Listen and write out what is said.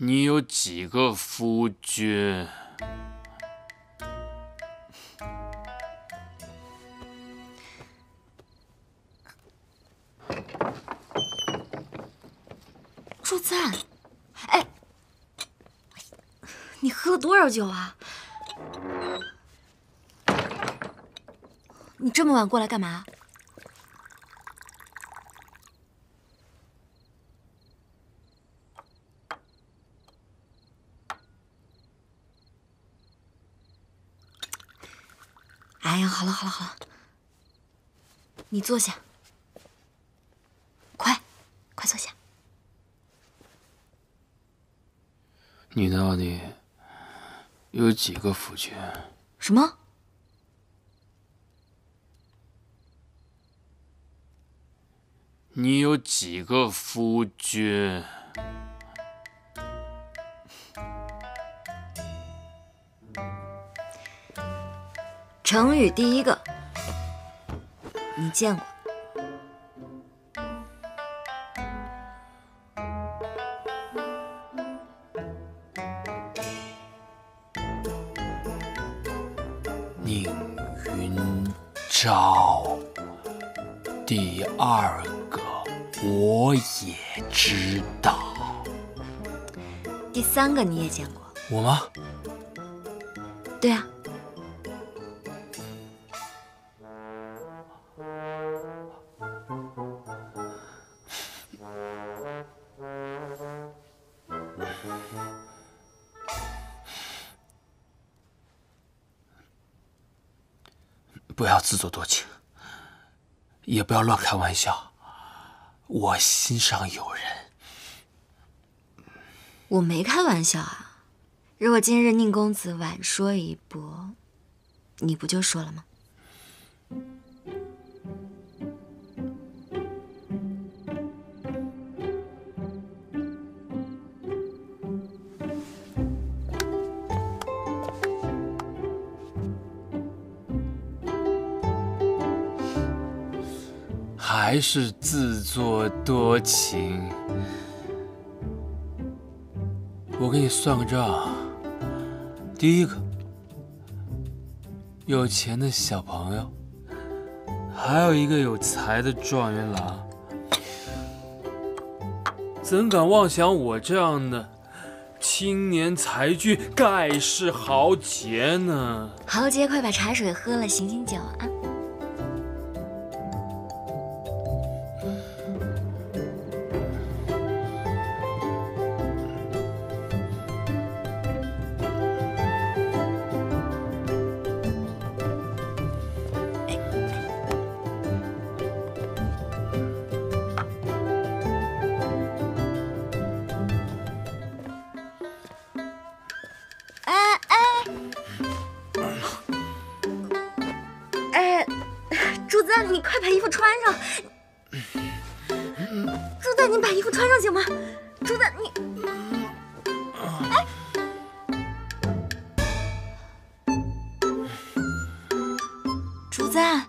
你有几个夫君？朱赞，哎，你喝了多少酒啊？你这么晚过来干嘛？哎呀，好了好了好了，你坐下，快，快坐下。你到底有几个夫君？什么？你有几个夫君？成语第一个，你见过？宁云昭。第二个我也知道。第三个你也见过？我吗？对啊。不要自作多情，也不要乱开玩笑。我心上有人。我没开玩笑啊！如果今日宁公子晚说一步，你不就说了吗？还是自作多情。我给你算个账。第一个，有钱的小朋友，还有一个有才的状元郎，怎敢妄想我这样的青年才俊盖世豪杰呢？豪杰，快把茶水喝了，醒醒酒啊！主子，你快把衣服穿上。主子，你把衣服穿上行吗？主子，你，哎，朱赞。